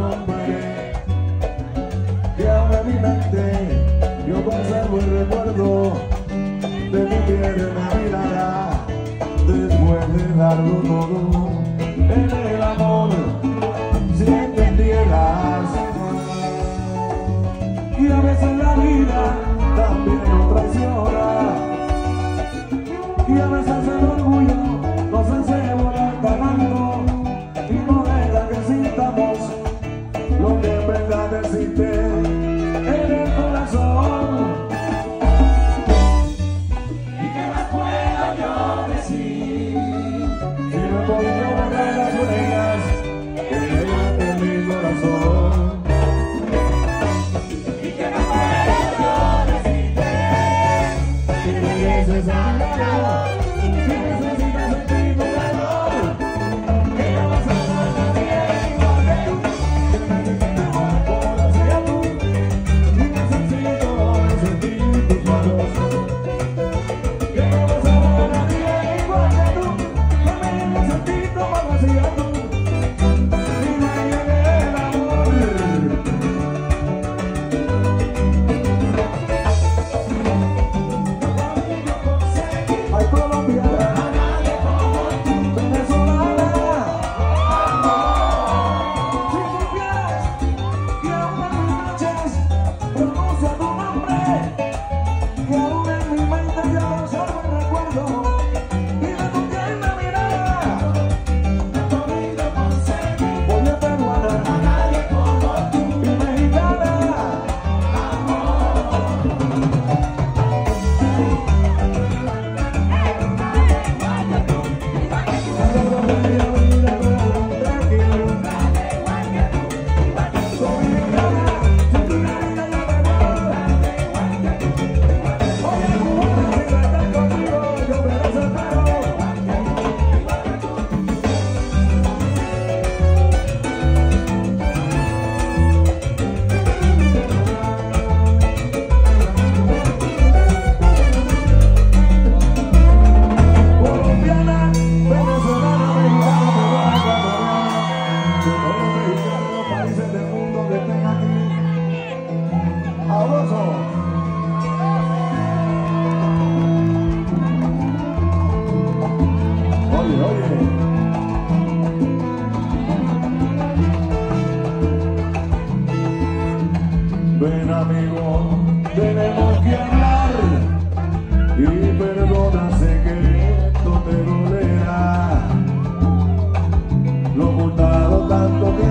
nombre que abre mi mente. Yo conservo el recuerdo de mi tierna mirada. Después de darlo todo en el amor si entendieras. Y a veces la vida también nos traiciona. Y a veces necesité tenemos que hablar y perdona, sé que esto te dolerá. Lo ocultado tanto que